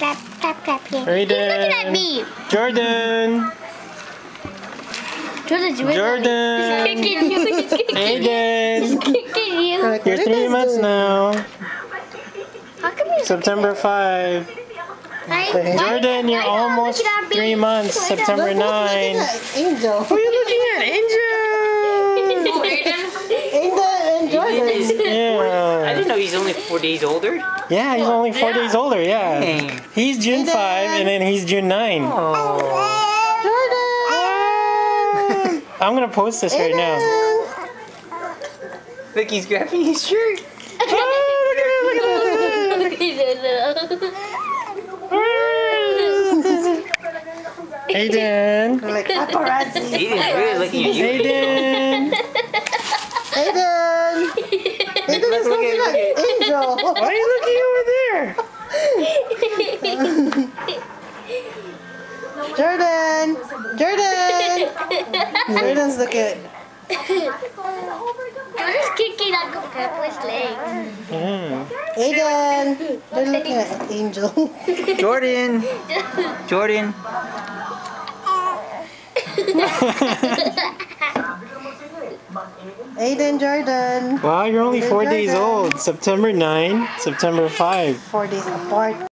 clap, clap, clap here. Aeden. He's looking at me. Jordan. Jordan's doing Jordan. He's kicking you. He's kicking Aeden. He's kicking you. Like, You're three you months doing? now. How come you're September 5. Why- Jordan, why- you're why almost looking at me? three months. Why September Look, look, look 9. Angel. Who are you looking at? Angel! Angel and Jordan. Yeah. Didn't know he's only four days older. Yeah, he's only four days older, yeah. Dang. He's June 5 and then he's June 9. Oh. Jordan. I'm gonna post this right now. Look, he's grabbing his shirt. Ah, Aeden! Like paparazzi. Aeden's really looking at you. Aeden! Aeden. Aeden is Look, look looking at- like Angel. Why are you looking over there? Jordan. Jordan. Jordan's looking. Jordan's kicking Uncle Pepper's leg. Mm. Aeden. They're looking at Angel. Jordan. Jordan. Aeden, Jordan. Wow, you're only four days old. September 9, September 5. Four days apart.